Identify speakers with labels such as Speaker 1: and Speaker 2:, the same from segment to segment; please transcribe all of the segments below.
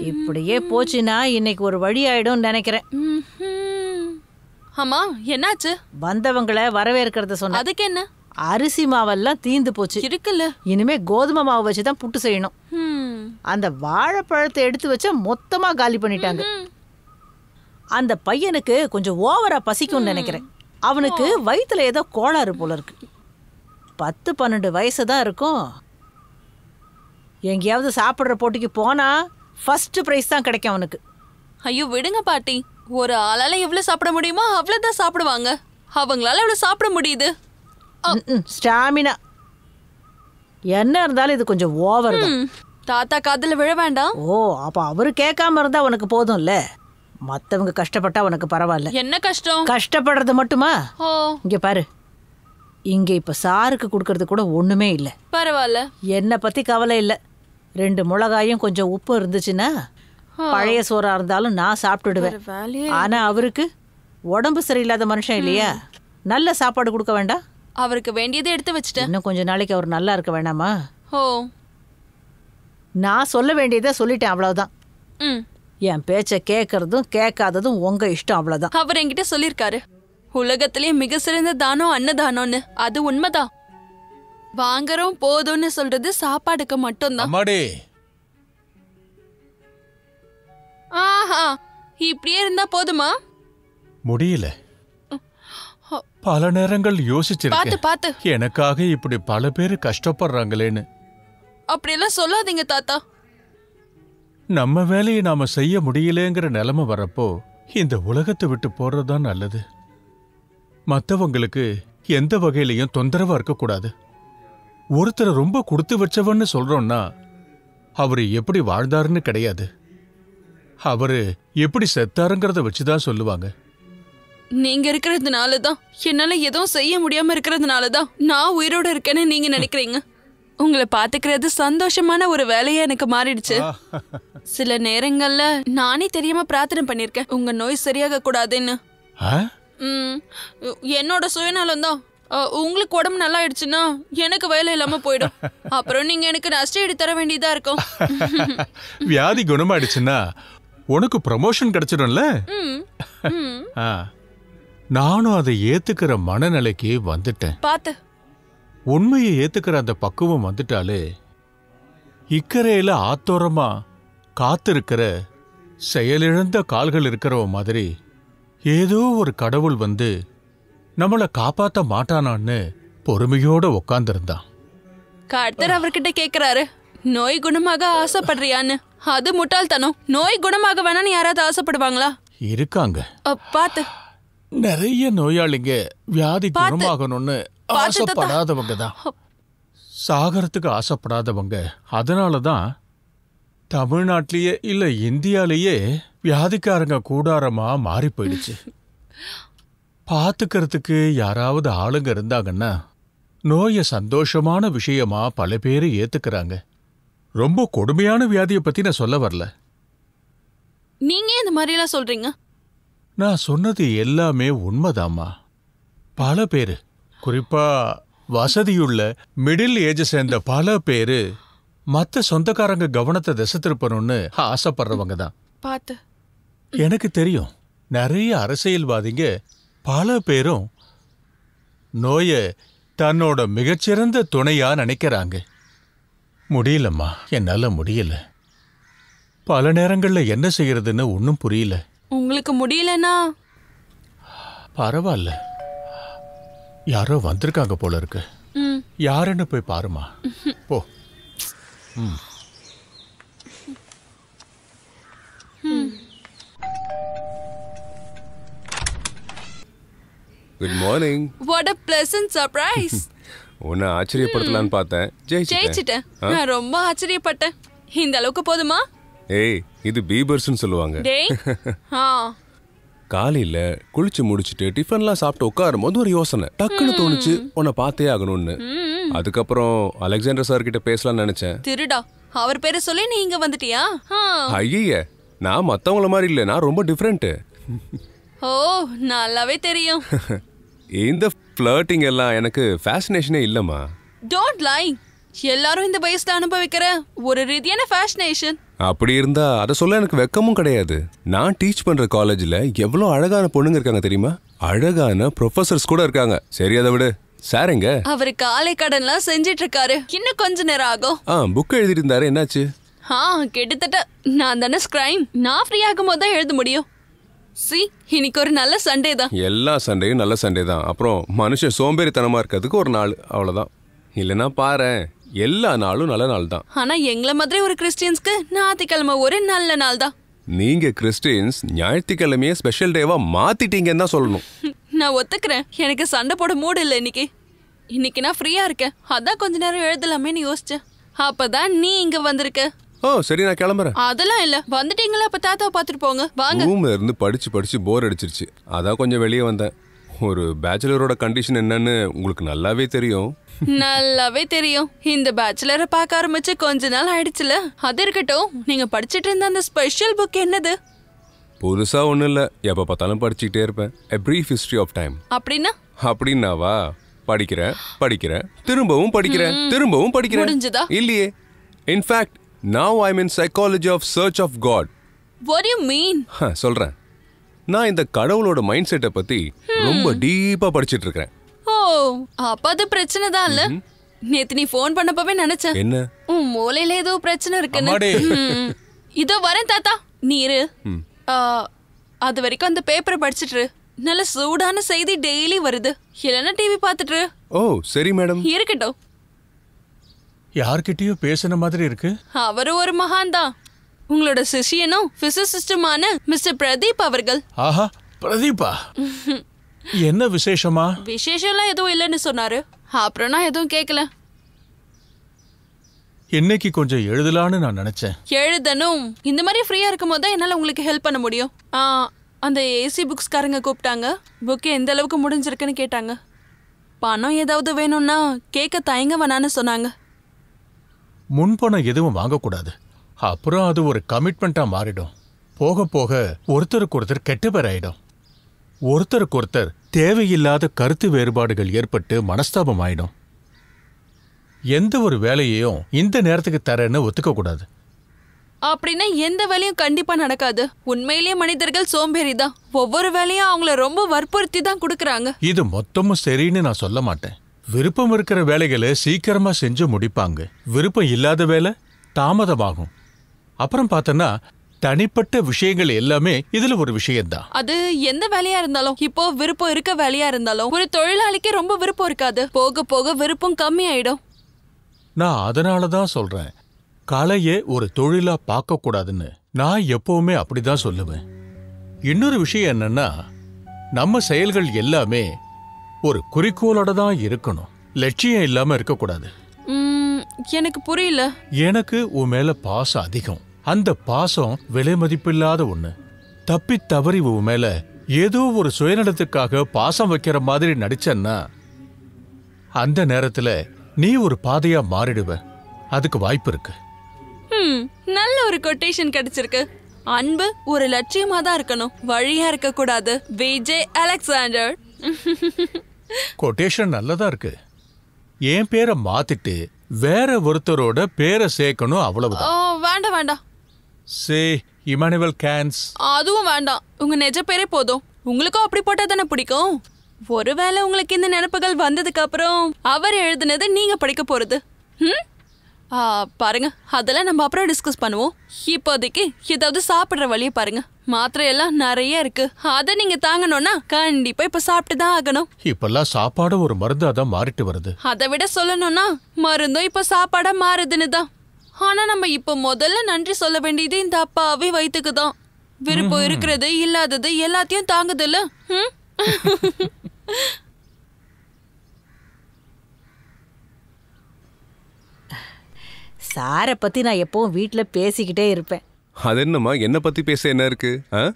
Speaker 1: இப்படியே போச்சுன்னா இன்னைக்கு ஒரு வழி ஆயிடும் நினைக்கிறேன்.
Speaker 2: ஆமா என்னாச்சு?
Speaker 1: வந்தவங்கள வரவேற்கிறத சொன்ன
Speaker 2: அதுக்கு என்ன?
Speaker 1: அரிசி மாவெல்லாம் தீந்து போச்சு.
Speaker 2: இருக்குல்ல.
Speaker 1: இனிமே கோதுமை மாவு வச்சு தான் புட்டு செய்யணும்.
Speaker 2: ம்.
Speaker 1: அந்த வாழைப்பழத்தை எடுத்து வச்சா மொத்தமா காலி பண்ணிட்டாங்க. அந்த பையனுக்கு கொஞ்சம் ஓவரா பசிக்கும்னு நினைக்கிறேன். அவனுக்கு வயித்துல ஏதோ கோளாறு போல இருக்கு. பத்து பன்னெண்டு வயசு தான் இருக்கும். எங்கேயாவது சாப்பிட்ற போட்டிக்கு போனா ஃபர்ஸ்ட் ப்ரைஸ் தான் கிடைக்கும் அவனுக்கு.
Speaker 2: ஐயோ விடுங்க பாட்டி. ஒரு ஆளால எவ்வளவு சாப்பிட முடியுமோ? அவ்வளவுதான் சாப்பிடுவாங்க. அவங்களால எவ்வளவு சாப்பிட முடியுது.
Speaker 1: ஸ்டாமினா. என்ன இருந்தாலும் இது கொஞ்சம் ஓவர்.
Speaker 2: தாத்தா காதுல விழ வேண்டாம்.
Speaker 1: ஓ அப்ப அவரு கேட்காம இருந்தா உனக்கு போதும்ல? மத்தவங்க கஷ்டப்பட்டா உனக்கு பரவாயில்ல.
Speaker 2: என்ன கஷ்டம்?
Speaker 1: கஷ்டப்படுறது மட்டுமா? இங்க பாரு. இங்க இப்ப சாருக்கு கொடுக்கறது கூட ஒண்ணுமே இல்ல.
Speaker 2: பரவாயில்ல.
Speaker 1: என்னை பத்தி கவலை இல்ல. ரெண்டு மிளகாயும் கொஞ்சம் உப்பு இருந்துச்சுன்னா பழைய சோறா இருந்தாலும் நான் சாப்பிட்டுடுவேன். ஆனா அவருக்கு உடம்பு சரியில்லாத மனுஷன் இல்லையா? நல்ல சாப்பாடு கொடுக்க வேண்டாம்?
Speaker 2: அவருக்கு வேண்டியதை எடுத்து வச்சுட்டேன்.
Speaker 1: இன்னும் கொஞ்ச நாளைக்கு அவர் நல்லா இருக்க வேண்டாமா
Speaker 2: ஓ.
Speaker 1: நான் சொல்ல வேண்டியதை சொல்லிட்டேன் அவ்வளவுதான்.
Speaker 2: ம்.
Speaker 1: என் பேச்சை கேட்கறதும் கேட்காததும் உங்க இஷ்டம் அவ்வளவுதான்.
Speaker 2: அவர் என்கிட்ட சொல்லிருக்காரு உலகத்திலே மிக சிறந்த தானம் அன்னதானம்னு. அது உண்மைதான். வாங்குறோம் போதும்னு சொல்றது சாப்பாடுக்கு மட்டும்தான்.
Speaker 3: அம்மாடி.
Speaker 2: ஆஹா இப்படியே இருந்தா போதுமா?
Speaker 3: முடியல. பல நேரங்கள்
Speaker 2: பாத்து
Speaker 3: யோசிச்சிருக்கேன்
Speaker 2: பாத்து
Speaker 3: எனக்காக இப்படி பல பேர் கஷ்டப்படுறாங்களேன்னு.
Speaker 2: அப்படியெல்லாம் சொல்லாதீங்க தாத்தா.
Speaker 3: நம்ம வேலையை நாம செய்ய முடியலங்கிற நிலைமை வரப்போ இந்த உலகத்தை விட்டு போறதுதான் நல்லது. மற்றவங்களுக்கு எந்த வகையிலையும் தொந்தரவா இருக்கக்கூடாது. ஒருத்தரை ரொம்ப கொடுத்து வச்சவன்னு சொல்றோம்னா அவரு எப்படி வாழ்ந்தாருன்னு கிடையாது. அவரு எப்படி செத்தாருங்கிறத வச்சுதான் சொல்லுவாங்க.
Speaker 2: நீங்க இருக்கிறதுனால தான் என்னால எதுவும் செய்ய முடியாம இருக்கிறதுனால தான் நான் உயிரோட இருக்கேன்னு நீங்க நினைக்கிறீங்க? உங்களை பாத்துக்கிறது சந்தோஷமான ஒரு வேலையா எனக்கு மாறிடுச்சு. சில நேரங்கள்ல நானே தெரியாம பிரார்த்தனை பண்ணிருக்கேன். உங்க நோய் சரியாக கூடாதுன்னு. என்னோட சுயநலம் தான் உங்களுக்கு உடம்பு நல்லா ஆயிடுச்சுன்னா எனக்கு வேலை இல்லாம போயிடும். அப்புறம் நீங்க எனக்கு நஷ்ட ஈடு தர வேண்டியதா இருக்கும்.
Speaker 3: வியாதி குணமாயிடுச்சுன்னா உனக்கு ப்ரமோஷன் கிடைச்சிடும்ல. நானும் அதை ஏத்துக்கிற மனநிலைக்கு வந்துட்டேன்.
Speaker 2: பாத்து.
Speaker 3: உண்மையை ஏத்துக்கிற அந்த பக்குவம் வந்துட்டாலே இக்கரையில ஆத்தோரமா காத்திருக்கிற செயலிழந்த கால்கள் இருக்கிறவ மாதிரி ஏதோ ஒரு கடவுள் வந்து நம்மள காப்பாத்த மாட்டானான்னு பொறுமையோட உக்காந்துருந்தான்.
Speaker 2: கர்த்தர் அவர்கிட்ட கேக்குறாரு நோய் குணமாக ஆசைப்படுறியான்னு. அது முட்டாள்தனம். நோய் குணமாக வேணான்னு யாராவது ஆசைப்படுவாங்களா?
Speaker 3: இருக்காங்க.
Speaker 2: பாத்து.
Speaker 3: நிறைய நோயாளிங்க வியாதி. குணமாகணும்னு. ஆசைப்படாதவங்க தான். சாகரத்துக்கு ஆசைப்படாதவங்க. அதனால தான் தமிழ்நாட்டிலேயே இல்ல இந்தியாலேயே வியாதிக்காரங்க கூடாரமா மாறி போயிடுச்சு. பாத்துக்கிறதுக்கு யாராவது ஆளுங்க இருந்தாங்கன்னா நோயை சந்தோஷமான விஷயமா பல பேர் ஏத்துக்கிறாங்க. ரொம்ப கொடுமையான வியாதியை பத்தி நான் சொல்ல வரல.
Speaker 2: நீங்க இந்த மாதிரி எல்லாம் சொல்றீங்க?
Speaker 3: நான் சொன்னது எல்லாமே உண்மைதாம்மா. பல பேரு குறிப்பா வசதியுள்ள மிடில் ஏஜ் சேர்ந்த பல பேரு மத்த சொந்தக்காரங்க கவனத்தை திசை திருப்பணும்னு ஆசைப்படுறவங்க தான்.
Speaker 2: பாத்து
Speaker 3: எனக்கு தெரியும். நிறைய அரசியல்வாதிங்க பல பேரும் நோய தன்னோட மிகச்சிறந்த துணையா நினைக்கிறாங்க. முடியலம்மா. என்னால முடியல. பல நேரங்கள்ல என்ன செய்யறதுன்னு ஒன்றும் புரியல.
Speaker 2: உங்களுக்கு முடியலன்னா?
Speaker 3: பரவாயில்ல. யாரோ வந்திருக்காங்க போல இருக்கு. யாருன்னு போய் பாருமா. போ.
Speaker 4: Good morning
Speaker 2: what a pleasant surprise.
Speaker 4: உன்னை ஆச்சரியப்படுத்தலான்னு பார்த்தேன். ஜெயிச்சிட்டேன்.
Speaker 2: ஜெயிச்சிட்டேன். நான் ரொம்ப ஆச்சரியப்பட்டேன். இந்த அளவுக்கு போதுமா?
Speaker 4: ஏய் இது பீபர்ஸ்னு சொல்லுவாங்க.
Speaker 2: டேய். ஆ.
Speaker 4: காலையில குளிச்சு முடிச்சிட்டு டிஃபன்லாம் சாப்பிட்டு உட்காரும் போது ஒரு யோசனை. டக்குன்னு தோணுச்சு உன்னை பார்த்தே ஆகணும்னு. அதுக்கப்புறம் அலெக்சாண்டர் சார் கிட்ட பேசலாம்னு நினைச்சேன்.
Speaker 2: திருடா அவர் பேரை சொல்லி நீ இங்க வந்துட்டியா.
Speaker 4: ஐய நான் மத்தவங்கள மாதிரி இல்ல நான் ரொம்ப டிஃப்ரெண்ட்
Speaker 2: ஓ நல்லாவே தெரியும்.
Speaker 4: இந்த ஃப்ளர்ட்டிங் எல்லாம் எனக்கு ஃபேசினேஷனே இல்லம்மா.
Speaker 2: டோன்ட் லை எல்லாரும் இந்த வயசுல அனுபவிக்கிற ஒரு ரீதியான ஃபேஷனேஷன்
Speaker 4: அப்படி இருந்தா அதை சொல்ல எனக்கு வெக்கமும் கிடையாது. நான் டீச் பண்ற காலேஜ்ல எவ்வளோ அழகான பொண்ணுங்க இருக்காங்க தெரியுமா? அழகான ப்ரொஃபசர்ஸ் கூட இருக்காங்க. சரி அதை விடு. சார் எங்க?
Speaker 2: அவரு காலை கடன்லாம் செஞ்சிட்டு இருக்காரு இன்னும் கொஞ்ச நேரம் ஆகும்.
Speaker 4: ஆ புக் எழுதிட்டு இருந்தாரு என்னாச்சு?
Speaker 2: ஆ கிட்டத்தட்ட நான் தானே ஸ்கிரைம் நான் ஃப்ரீ ஆகும் போது தான் எழுத முடியும். சி இன்னைக்கு ஒரு நல்ல சண்டே தான்.
Speaker 4: எல்லா சண்டையும் நல்ல சண்டே தான். அப்புறம் மனுஷன் சோம்பேறித்தனமா இருக்கிறதுக்கு ஒரு நாள். அவ்வளவுதான். இல்லைன்னா பாரேன். எல்லா நாளும் நல்ல நாள் தான்
Speaker 2: ஆனா எங்கள மாதிரி ஒரு கிறிஸ்டியன்ஸ்க்கு ஞாயிற்றுக்கிழமை ஒரு நல்ல நாள் தான்
Speaker 4: நீங்க கிறிஸ்டியன்ஸ் ஞாயிற்றுக்கிழமையே ஸ்பெஷல் டேவா மாத்திட்டீங்கன்னு தான் சொல்லணும்.
Speaker 2: நான் ஒத்துக்கிறேன். எனக்கு சண்டை போட மூடு இல்லை இன்னைக்கு. இன்னைக்கு நான் ஃப்ரீயா இருக்கேன். அதான் கொஞ்ச நேரம் எழுதலாமேன்னு யோசிச்சேன். அப்பதான் நீ இங்க வந்திருக்க.
Speaker 4: ஓ சரி நான் கிளம்புறேன்.
Speaker 2: அதெல்லாம் இல்ல. வந்துட்டீங்களா? அப்ப தாத்தாவை பார்த்துட்டு போங்க. வாங்க.
Speaker 4: ரூம்ல இருந்து படிச்சு படிச்சு போர் அடிச்சிருச்சு. அதான் கொஞ்சம் வெளியே வந்தேன். ஒரு பேச்சுலரோட கண்டிஷன் என்னன்னு உங்களுக்கு நல்லாவே தெரியும்.
Speaker 2: நல்லாவே தெரியும். இந்த பேச்சுலரை பார்க்க ஆரம்பிச்சு கொஞ்ச நாள் ஆயிடுச்சுல. அது இருக்கட்டும். நீங்க படிச்சிட்டு இருந்த அந்த ஸ்பெஷல் புக் என்னது?
Speaker 4: புதுசா ஒண்ணும் இல்ல. எப்ப பார்த்தாலும் படிச்சுக்கிட்டே இருப்பேன். A brief history of time
Speaker 2: அப்படின்னா?
Speaker 4: அப்படின்னாவா? படிக்கிறேன் படிக்கிறேன். திரும்பவும் படிக்கிறேன் திரும்பவும் படிக்கிறேன்.
Speaker 2: முடிஞ்சுதா?
Speaker 4: இல்லையே. In fact now I mean psychology of search of God
Speaker 2: what you mean
Speaker 4: சொல்றேன். நான் இந்த கடவுளோட மைண்ட் செட்டை பத்தி ரொம்ப டீப்பா படிச்சிட்டு இருக்கேன்
Speaker 2: ஓ அப்ப அது பிரச்சனை தான் இல்ல? நேத்து நீ ஃபோன் பண்ணப்பவே நினைச்சேன்.
Speaker 4: என்ன?
Speaker 2: உன் மூளையில ஏதோ பிரச்சனை இருக்குன்னு. இதோ வரேன் தாத்தா. நீ இரு. ஆ, அது வரைக்கும் அந்த பேப்பரை படிச்சிட்டு. நல்ல சூடான செய்தி டெய்லி வருது. இல்லைன்னா டிவி பார்த்துட்டு.
Speaker 4: ஓ சரி மேடம்.
Speaker 2: இருக்கட்டும்.
Speaker 3: யார்கிட்டயோ பேசின மாதிரி இருக்கு.
Speaker 2: அவரு ஒரு மகான் தான் உங்களோட சிஷியனும் பிசிசிஸ்டுமான மிஸ்டர் பிரதீப் அவர்கள்.
Speaker 3: ஆஹா பிரதீபா என்ன விசேஷமா?
Speaker 2: விசேஷம்லாம் எதுவும் இல்லைன்னு சொன்னாரு. அப்புறம் நான் எதுவும் கேட்கல
Speaker 3: இன்னைக்கு கொஞ்சம் எழுதலான்னு நான் நினைச்சேன்.
Speaker 2: எழுதணும். இந்த மாதிரி ஃப்ரீயா இருக்கும் போது என்னால உங்களுக்கு ஹெல்ப் பண்ண முடியும். அந்த ஏசி புக்ஸ்காரங்க கூப்பிட்டாங்க. புக் எந்த அளவுக்கு முடிஞ்சிருக்குன்னு கேட்டாங்க. பணம் ஏதாவது வேணும்னா கேட்க தயங்க வேணான்னு சொன்னாங்க.
Speaker 3: முன்பணம் எதுவும் வாங்கக்கூடாது. அப்புறம் அது ஒரு கமிட்மெண்ட்டா மாறிடும். போக போக ஒருத்தருக்கு ஒருத்தர் கெட்ட பேர் ஆயிடும் ஒருத்தருக்கு ஒருத்தர் தேவையில்லாத கருத்து வேறுபாடுகள் ஏற்பட்டு மனஸ்தாபம் ஆயிடும். எந்த ஒரு வேலையையும் இந்த நேரத்துக்கு தரேன்னு ஒத்துக்க கூடாது.
Speaker 2: அப்படின்னா எந்த வேலையும் கண்டிப்பா நடக்காது. உண்மையிலேயே மனிதர்கள் சோம்பேறி தான். ஒவ்வொரு வேலையும் அவங்கள ரொம்ப வற்புறுத்தி தான் கொடுக்கறாங்க.
Speaker 3: இது மொத்தமும் சரின்னு நான் சொல்ல மாட்டேன். விருப்பம் இருக்கிற வேலைகளை சீக்கிரமா செஞ்சு முடிப்பாங்க. விருப்பம் இல்லாத வேலை தாமதமாகும். அப்புறம் பார்த்தோன்னா தனிப்பட்ட விஷயங்கள் எல்லாமே இதுல ஒரு விஷயம்தான்.
Speaker 2: அது எந்த வேலையா இருந்தாலும் இப்போ விருப்பம் இருக்க வேலையா இருந்தாலும் ஒரு தொழிலாளிக்கு ரொம்ப விருப்பம் இருக்காது. போக போக விருப்பம் கம்மி ஆயிடும்
Speaker 3: நான் அதனால தான் சொல்றேன். கலையை ஒரு தொழிலா பார்க்க கூடாதுன்னு நான் எப்பவுமே அப்படிதான் சொல்லுவேன். இன்னொரு விஷயம் என்னன்னா நம்ம செயல்கள் எல்லாமே ஒரு குறிக்கோளோட தான் இருக்கணும். லட்சியம் இல்லாம இருக்கக்கூடாது.
Speaker 2: எனக்கு புரியல.
Speaker 3: எனக்கு உன் மேல பாசம் அதிகம். அந்த பாசம் விலை மதிப்பில்லாத ஒண்ணு. தப்பி தவறி உன் மேல ஏதோ ஒரு சுயநலத்துக்காக பாசம் வைக்கிற மாதிரி நடிச்சன்னா அந்த நேரத்துல நீ ஒரு பாதையா மாறிடுவ. அதுக்கு வாய்ப்பு இருக்கு.
Speaker 2: நல்ல ஒரு கொட்டேஷன் கிடைச்சிருக்கு. அன்பு ஒரு லட்சியமா தான் இருக்கணும். வழியா இருக்க கூடாது விஜய் அலெக்சாண்டர்.
Speaker 3: கொட்டேஷன் நல்லதா இருக்கு. என் பேரை மாத்திட்டு வேற ஒருத்தரோட பேரை சேர்க்கணும் அவ்வளவுதான்.
Speaker 2: வேண்டாம் வேண்டாம்.
Speaker 3: Say Immanuel Kant's.
Speaker 2: அதுவும் வேண்டாம். உங்க நிஜ பேரே போதும். உங்களுக்கும் அப்படி போட்டா தானே பிடிக்கும்? ஒருவேளை உங்களுக்கு இந்த நினைப்புகள் வந்ததுக்கு அப்புறம் அவர் எழுதுனது நீங்க படிக்க போறது. ம்? ஆ, பாருங்க. அதெல்லாம் நம்ம அப்புறம் டிஸ்கஸ் பண்ணுவோம். இப்போதைக்கு ஏதாவது சாப்பிடுற வழியை பாருங்க. மாத்திரை எல்லாம் நிறைய இருக்கு. அதை நீங்க தாங்கணும்னா கண்டிப்பா இப்ப சாப்பிட்டு தான் ஆகணும்.
Speaker 3: இப்பெல்லாம் சாப்பாடு ஒரு மருந்தா தான் மாறிட்டு வருது.
Speaker 2: அதை விட சொல்லணும்னா மருந்தும் இப்ப சாப்பாடா மாறுதுன்னு தான். ஆனா நம்ம இப்ப முதல்ல நன்றி சொல்ல வேண்டியது இந்த அப்பாவே வயிற்றுக்கு தான். விருப்பம் இருக்கிறது இல்லாதது எல்லாத்தையும் தாங்குதுல்ல?
Speaker 1: சாரை பத்தி நான் எப்பவும் வீட்ல பேசிக்கிட்டே இருப்பேன்.
Speaker 4: அது என்னம்மா? என்ன பத்தி பேச என்ன இருக்கு? ஆ?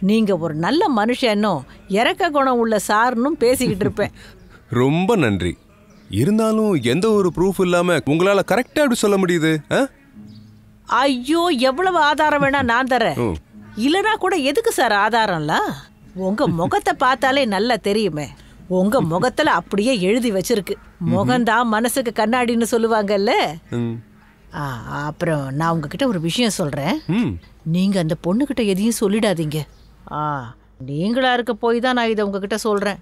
Speaker 1: நீங்க ஒரு நல்ல மனுஷனும் இறக்க குணம் உள்ள சார்னும் பேசிக்கிட்டு இருப்பேன்.
Speaker 4: ரொம்ப நன்றி. இருந்தாலும் எந்த ஒரு ப்ரூஃப் இல்லாம உங்களால கரெக்டா எப்படி சொல்ல முடியுது?
Speaker 1: ஐயோ எவ்வளவு ஆதாரம் வேணா நான் தரேன். இல்லனா கூட எதுக்கு சார் ஆதாரம்ல? உங்க முகத்தை பார்த்தாலே நல்லா தெரியுமே. உங்க முகத்துல அப்படியே எழுதி வச்சிருக்கு. முகம்தான் மனசுக்கு கண்ணாடின்னு சொல்லுவாங்கல்ல? அப்புறம் நான் உங்ககிட்ட ஒரு விஷயம் சொல்றேன். நீங்க அந்த பொண்ணுகிட்ட எதையும் சொல்லிடாதீங்க. ஆ நீங்களா இருக்க போய் தான் நான் இதை உங்ககிட்ட சொல்றேன்.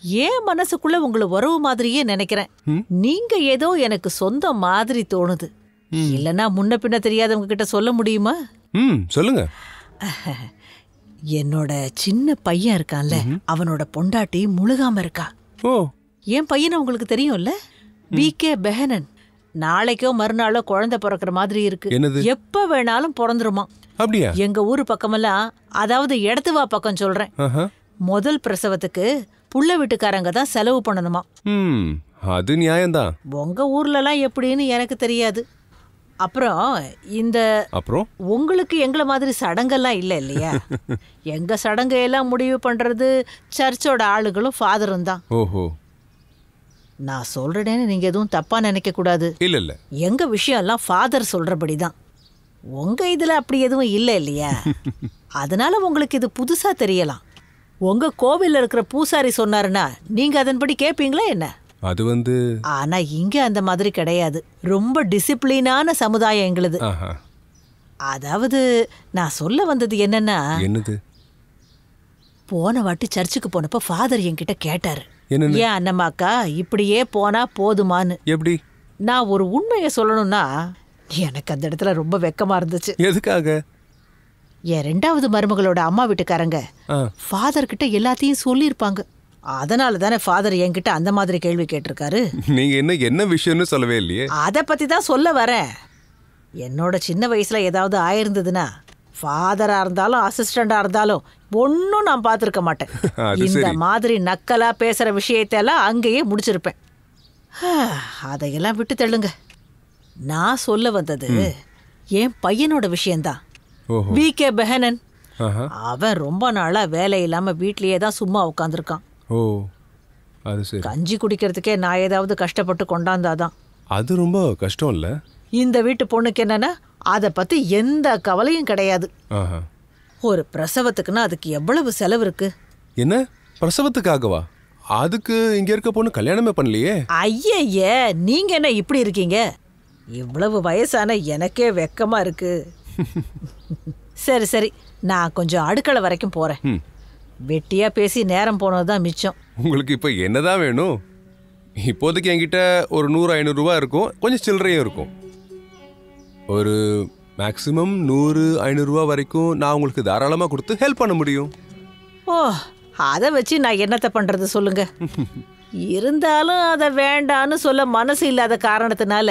Speaker 1: ஏன் மனசுக்குள்ள உங்களை உறவு மாதிரியே நினைக்கிறேன்? நீங்க ஏதோ எனக்கு சொந்த மாதிரி தோணுது. இல்லனா முன்ன பின்ன தெரியாதவங்க கிட்ட சொல்ல முடியுமா?
Speaker 4: ம் சொல்லுங்க.
Speaker 1: என்னோட சின்ன பையன் இருக்கான்ல அவனோட பொண்டாட்டி முழுகாம இருக்கா.
Speaker 4: ஓ.
Speaker 1: என் பையனை உங்களுக்கு தெரியும்ல? V K. பெஹனன். நாளைக்கோ மறுநாளோ குழந்தை பிறக்கிற மாதிரி இருக்கு? எப்ப வேணாலும் பிறந்துருமா
Speaker 4: அப்படியா?
Speaker 1: எங்க ஊர் பக்கமெல்லாம் அதாவது இடத்துவா பக்கம் சொல்றேன். முதல் பிரசவத்துக்கு புள்ள வீட்டுக்காரங்க தான் செலவு பண்ணணுமா?
Speaker 4: ம் அது நியாயம்தான்.
Speaker 1: உங்க ஊர்லலாம் எப்படின்னு எனக்கு தெரியாது. அப்புறம் இந்த
Speaker 4: அப்புறம்?
Speaker 1: உங்களுக்கு எங்களை மாதிரி சடங்கெல்லாம் இல்லை இல்லையா? எங்க சடங்கை எல்லாம் முடிவு பண்றது சர்ச்சோட ஆளுகளும் ஃபாதரும் தான்.
Speaker 4: ஓஹோ.
Speaker 1: நான் சொல்றேன்னு நீங்க எதுவும் தப்பா நினைக்க கூடாது
Speaker 4: இல்ல இல்ல.
Speaker 1: எங்க விஷயம் எல்லாம் ஃபாதர் சொல்றபடி தான். உங்க இதுல அப்படி எதுவும் இல்லை இல்லையா? அதனால உங்களுக்கு இது புதுசா தெரியலாம். உங்க கோவில்ல இருக்கிற பூசாரி சொன்னாருன்னா நீங்க அதன்படி கேட்பீங்களா என்ன?
Speaker 4: அது வந்து
Speaker 1: ஆனா இங்க அந்த மாதிரி கிடையாது. ரொம்ப டிசிப்ளினான சமுதாயம் எங்களுது. அதாவது நான் சொல்ல வந்தது என்னன்னா
Speaker 4: என்னது?
Speaker 1: போன வாட்டி சர்ச்சுக்கு போனப்ப ஃபாதர் என்கிட்ட கேட்டாரு? ஏன் அண்ணம்மாக்கா இப்படியே போனா போதுமான்னு.
Speaker 4: எப்படி?
Speaker 1: நான் ஒரு உண்மையை சொல்லணும்னா எனக்கு அந்த இடத்துல ரொம்ப வெக்கமா இருந்துச்சு.
Speaker 4: எதுக்காக?
Speaker 1: என் ரெண்டாவது மருமகளோட அம்மா வீட்டுக்காரங்க ஃபாதர் கிட்ட எல்லாத்தையும் சொல்லியிருப்பாங்க. அதனால தானே ஃபாதர் என்கிட்ட அந்த மாதிரி கேள்வி கேட்டிருக்காரு.
Speaker 4: நீங்க என்ன என்ன விஷயம்னு சொல்லவே இல்லையே.
Speaker 1: அதை பத்தி தான் சொல்ல வரேன். என்னோட சின்ன வயசுல ஏதாவது ஆயிருந்ததுன்னா ஃபாதரா இருந்தாலும் அசிஸ்டண்டா இருந்தாலும் ஒன்றும் நான் பார்த்துருக்க மாட்டேன். இந்த. மாதிரி நக்கலா பேசுற விஷயத்தெல்லாம் அங்கேயே முடிச்சிருப்பேன். அதையெல்லாம் விட்டு தள்ளுங்க. நான் சொல்ல வந்தது என் பையனோட விஷயம்தான். வி. கே. பெஹனன். அவன் ரொம்ப நாளா வேலை இல்லாம வீட்லயே தான் சும்மா உட்காந்துருக்கான்
Speaker 4: ஓ அது சரி.
Speaker 1: கஞ்சி குடிக்கிறதுக்கே நான் ஏதாவது கஷ்டப்பட்டு கொண்டாந்தாதான்.
Speaker 4: அது ரொம்ப கஷ்டம் இல்ல
Speaker 1: இந்த வீட்டு பொண்ணுக்கு என்னன்னா அதை பத்தி எந்த கவலையும் கிடையாது. ஒரு பிரசவத்துக்குன்னா அதுக்கு எவ்வளவு செலவு இருக்கு?
Speaker 4: என்ன? பிரசவத்துக்காகவா? அதுக்கு இங்க இருக்க பொண்ணு கல்யாணமே பண்ணலையே.
Speaker 1: ஐயய்ய நீங்க என்ன இப்படி இருக்கீங்க? இவ்வளவு வயசான எனக்கே வெக்கமா இருக்கு. சரி சரி. நான் கொஞ்சம் அடுக்களை வரைக்கும் போறேன். வெட்டியா பேசி நேரம் போனதுதான் மிச்சம்.
Speaker 4: உங்களுக்கு இப்போ என்னதான் வேணும்? இப்போதைக்கு என்கிட்ட ஒரு நூறு ஐநூறுரூவா இருக்கும். கொஞ்சம் சில்லறையும் இருக்கும். ஒரு மேக்ஸிமம் நூறு ஐநூறுரூவா வரைக்கும் நான் உங்களுக்கு தாராளமாக கொடுத்து ஹெல்ப் பண்ண முடியும்.
Speaker 1: ஓ அதை வச்சு நான் என்னத்த பண்றது சொல்லுங்க. இருந்தாலும் அதை வேண்டான்னு சொல்ல மனசு இல்லாத காரணத்தினால.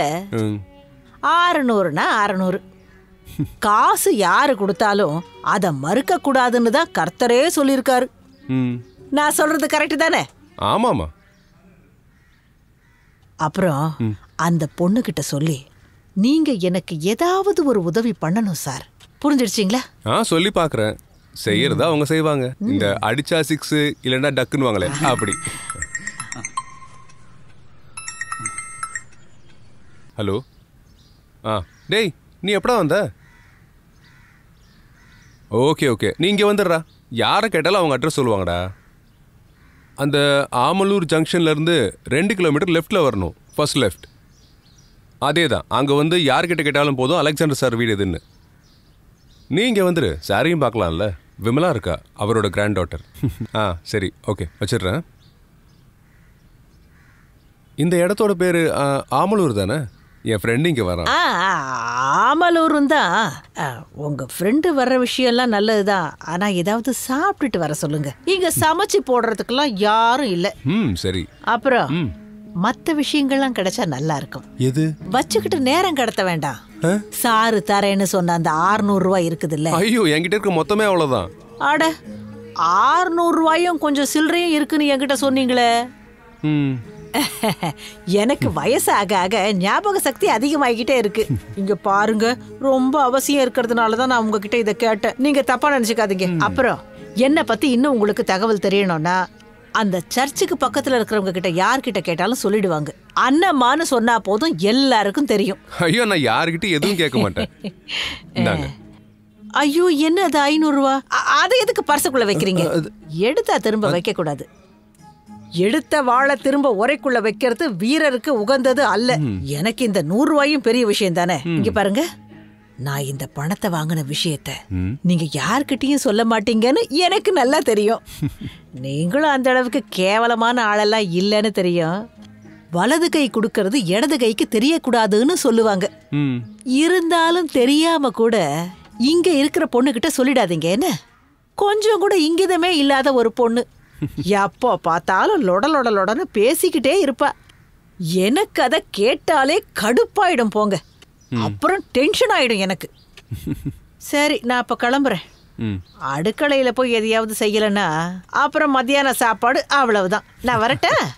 Speaker 1: ஆறுநூறுனா அறநூறு காசு யாரு கொடுத்தாலும் அதை மறுக்க கூடாதுன்னு தான் கர்த்தரே சொல்லியிருக்காரு. நான் சொல்றது கரெக்ட் தானே?
Speaker 4: ஆமாம்மா.
Speaker 1: அப்புறம் அந்த பொண்ணுகிட்ட சொல்லி நீங்க எனக்கு ஏதாவது ஒரு உதவி பண்ணணும் சார். புரிஞ்சிடுச்சிங்களா
Speaker 4: ஆ சொல்லி பார்க்குறேன். செய்யறதா அவங்க செய்வாங்க. இந்த அடிச்சா சிக்ஸ் இல்லைன்னா டக்குன்னு வாங்களே அப்படி. ஹலோ? ஆ. டேய் நீ எப்படா வந்த? Okay okay. நீ இங்கே வந்துடுறா. யாரை கேட்டாலும் அவங்க அட்ரஸ் சொல்லுவாங்கடா. அந்த ஆமலூர் ஜங்ஷன்லேருந்து ரெண்டு கிலோமீட்டர் லெஃப்டில் வரணும். ஃபர்ஸ்ட் லெஃப்ட் அதே தான் அங்கே வந்து யார்கிட்ட கேட்டாலும் போதும். அலெக்சாண்டர் சார் வீடு எதுன்னு. நீ இங்கே வந்துடு சாரையும் பார்க்கலாம்ல. விமலா இருக்கா? அவரோட கிராண்ட் டாட்டர் ஆ சரி. ஓகே. வச்சிடுறேன். இந்த இடத்தோட பேர் ஆமலூர் தானே? என் ஃப்ரெண்டு இங்கே வரான்.
Speaker 1: ஆமலூரும் தான். ஆ, உங்க ஃப்ரெண்டு வர்ற விஷயம்லாம் நல்லதுதான். ஆனா ஏதாவது சாப்பிட்டுட்டு வர சொல்லுங்க. இங்க சமைச்சு போடுறதுக்கெல்லாம் யாரும் இல்ல.
Speaker 4: ம் சரி.
Speaker 1: அப்புறம் மத்த விஷயங்கள்லாம் கிடைச்சா நல்லா இருக்கும்.
Speaker 4: எது?
Speaker 1: வச்சுக்கிட்டு நேரம் கடத்த வேண்டாம். சாரு தரேன்னு சொன்ன அந்த 600 ரூபாய் இருக்குது இல்ல
Speaker 4: ஐயோ என்கிட்ட இருக்க மொத்தமே அவ்வளோதான்
Speaker 1: அட 600 ரூபாயும் கொஞ்சம் சில்லறையும் இருக்குன்னு என்கிட்ட சொன்னீங்களே.
Speaker 4: ம்.
Speaker 1: எனக்கு வயசு ஆக ஆக ஞாபக சக்தி அதிகமாகிக்கிட்டே இருக்கு. இங்க பாருங்க ரொம்ப அவசியம் இருக்கிறதுனால தான் நான் உங்ககிட்ட இதை கேட்டேன். நீங்க தப்பா நினைச்சுக்காதீங்க. அப்புறம் என்ன பத்தி இன்னும் உங்களுக்கு தகவல் தெரியணும்னா அந்த சர்ச்சுக்கு பக்கத்துல இருக்கிறவங்க கிட்ட யார்கிட்ட கேட்டாலும் சொல்லிடுவாங்க. அண்ணம்மான்னு சொன்னா போதும் எல்லாருக்கும் தெரியும்.
Speaker 4: ஐயோ நான் யாருக்கிட்டையும் எதுவும் கேட்க மாட்டேன்.
Speaker 1: ஐயோ என்ன அது ஐநூறு ரூபா? அ- அதை எதுக்கு பர்சுக்குள்ள வைக்கிறீங்க? எடுத்தா திரும்ப வைக்க கூடாது எடுத்த வாழை திரும்ப உரைக்குள்ள வைக்கிறது வீரருக்கு உகந்தது அல்ல. எனக்கு இந்த நூறு ரூபாயும் பெரிய விஷயம் தானே? இங்க பாருங்க. நான் இந்த பணத்தை வாங்கின விஷயத்த நீங்க யார்கிட்டயும் சொல்ல மாட்டீங்கன்னு எனக்கு நல்லா தெரியும். நீங்களும் அந்த அளவுக்கு கேவலமான ஆளெல்லாம் இல்லைன்னு தெரியும். வலது கை கொடுக்கறது இடது கைக்கு தெரியக்கூடாதுன்னு சொல்லுவாங்க. இருந்தாலும் தெரியாம கூட இங்க இருக்கிற பொண்ணுகிட்ட சொல்லிடாதீங்க என்ன? கொஞ்சம் கூட இங்கிதமே இல்லாத ஒரு பொண்ணு. எப்போ பார்த்தாலும் லொட லொட லொடன்னு பேசிக்கிட்டே இருப்பா. எனக்கு அதை கேட்டாலே கடுப்பாயிடும் போங்க. அப்புறம் டென்ஷன் ஆயிடும் எனக்கு. சரி நான் அப்ப கிளம்புறேன். அடுக்கலையில போய் எதையாவது செய்யலைன்னா அப்புறம் மத்தியான சாப்பாடு அவ்வளவுதான். நான் வரட்டா?